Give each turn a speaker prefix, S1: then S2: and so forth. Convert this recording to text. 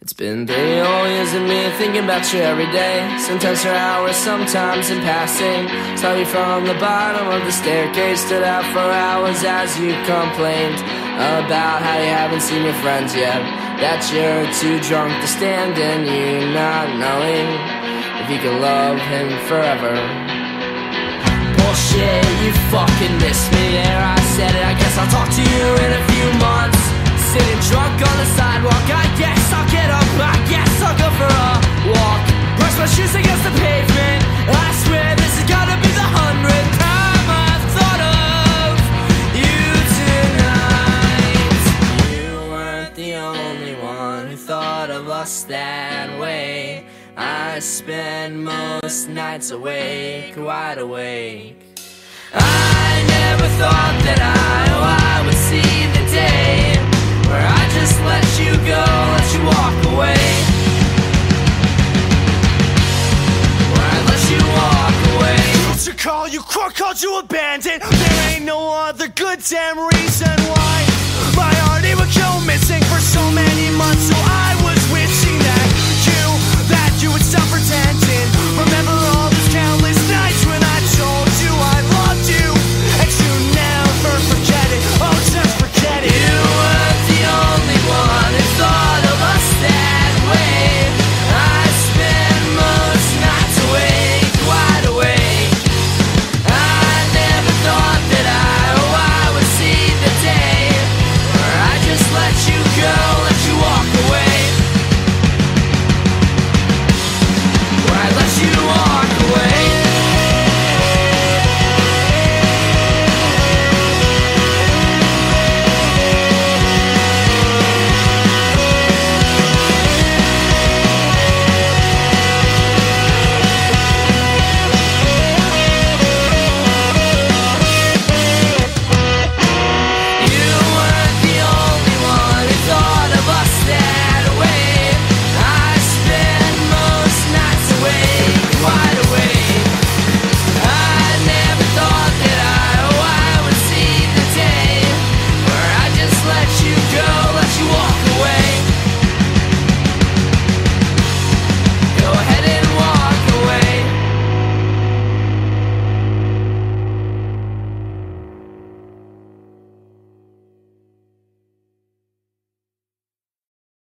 S1: It's been three whole years of me thinking about you every day. Sometimes for hours, sometimes in passing. Saw you from the bottom of the staircase, stood out for hours as you complained about how you haven't seen your friends yet. That you're too drunk to stand and you not knowing if you can love him forever. Bullshit, you fucking missed me there. I said it, I guess I'll talk to you in a few months. The only one who thought of us that way. I spend most nights awake, wide awake. I never thought that I, oh, I would see the day where I just let you go, let you walk away. Where I let you walk away.
S2: to call you crook, called you abandoned. There ain't no other good damn reason why so many months. So I